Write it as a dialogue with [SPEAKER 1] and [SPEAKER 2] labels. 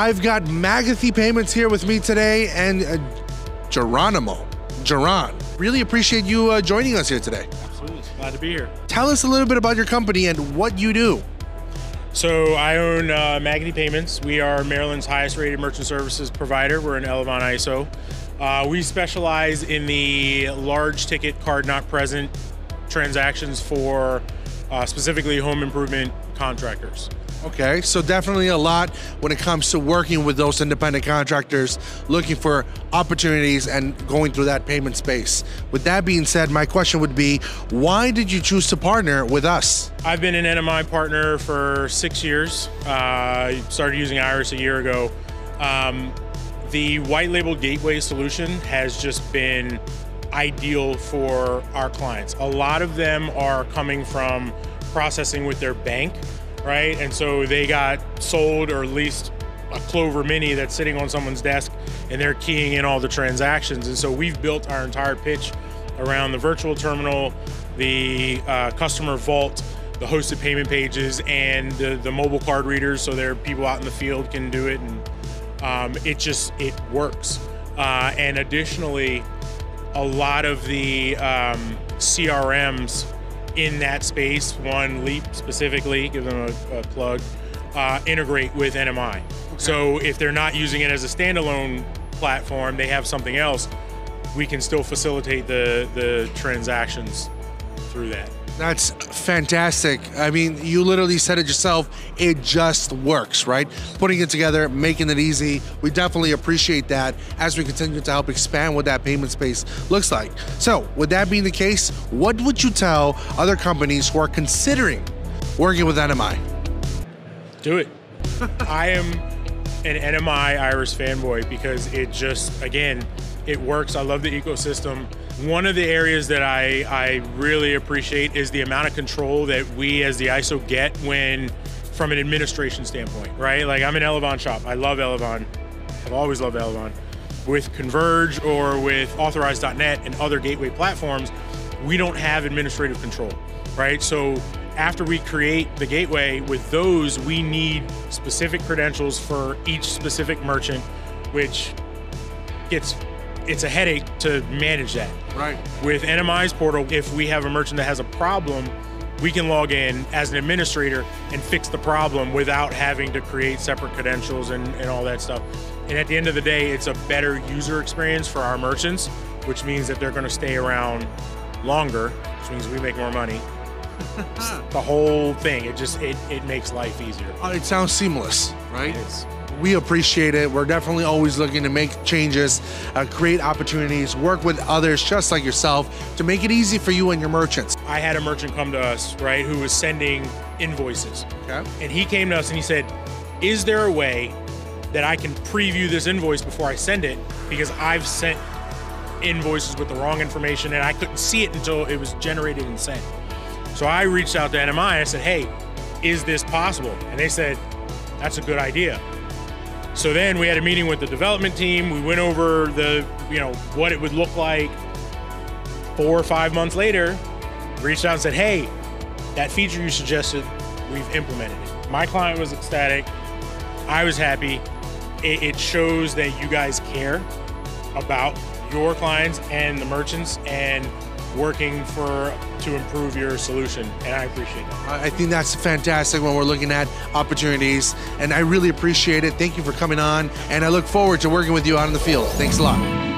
[SPEAKER 1] I've got Magothy Payments here with me today and uh, Geronimo, Jaron. Really appreciate you uh, joining us here today.
[SPEAKER 2] Absolutely. Glad to be here.
[SPEAKER 1] Tell us a little bit about your company and what you do.
[SPEAKER 2] So I own uh, Magothy Payments. We are Maryland's highest rated merchant services provider. We're an Elavon ISO. Uh, we specialize in the large ticket card not present transactions for uh, specifically home improvement contractors.
[SPEAKER 1] Okay, so definitely a lot when it comes to working with those independent contractors, looking for opportunities and going through that payment space. With that being said, my question would be why did you choose to partner with us?
[SPEAKER 2] I've been an NMI partner for six years. Uh, started using Iris a year ago. Um, the white label gateway solution has just been ideal for our clients. A lot of them are coming from processing with their bank right? And so they got sold or leased a Clover Mini that's sitting on someone's desk and they're keying in all the transactions. And so we've built our entire pitch around the virtual terminal, the uh, customer vault, the hosted payment pages, and the, the mobile card readers so there people out in the field can do it. And um, it just, it works. Uh, and additionally, a lot of the um, CRMs in that space, one Leap specifically, give them a, a plug, uh, integrate with NMI. Okay. So if they're not using it as a standalone platform, they have something else, we can still facilitate the, the transactions through that.
[SPEAKER 1] That's fantastic. I mean, you literally said it yourself. It just works, right? Putting it together, making it easy. We definitely appreciate that as we continue to help expand what that payment space looks like. So, with that being the case, what would you tell other companies who are considering working with NMI?
[SPEAKER 2] Do it. I am an NMI Iris fanboy because it just, again, it works. I love the ecosystem. One of the areas that I, I really appreciate is the amount of control that we as the ISO get when, from an administration standpoint, right? Like I'm an Elavon shop. I love Elavon. I've always loved Elavon. With Converge or with Authorize.net and other gateway platforms, we don't have administrative control, right? So after we create the gateway with those, we need specific credentials for each specific merchant, which gets it's a headache to manage that.
[SPEAKER 1] Right.
[SPEAKER 2] With NMI's portal, if we have a merchant that has a problem, we can log in as an administrator and fix the problem without having to create separate credentials and, and all that stuff. And at the end of the day, it's a better user experience for our merchants, which means that they're going to stay around longer, which means we make more money. the whole thing, it just it, it makes life easier.
[SPEAKER 1] Uh, it sounds seamless, right? we appreciate it. We're definitely always looking to make changes, uh, create opportunities, work with others just like yourself to make it easy for you and your merchants.
[SPEAKER 2] I had a merchant come to us, right, who was sending invoices.
[SPEAKER 1] Okay.
[SPEAKER 2] And he came to us and he said, Is there a way that I can preview this invoice before I send it? Because I've sent invoices with the wrong information and I couldn't see it until it was generated and sent. So I reached out to NMI and I said, Hey, is this possible? And they said, That's a good idea. So then we had a meeting with the development team. We went over the, you know, what it would look like. Four or five months later, reached out and said, "Hey, that feature you suggested, we've implemented it." My client was ecstatic. I was happy. It, it shows that you guys care about your clients and the merchants and working for to improve your solution, and I appreciate that.
[SPEAKER 1] I think that's fantastic when we're looking at opportunities, and I really appreciate it. Thank you for coming on, and I look forward to working with you out in the field. Thanks a lot.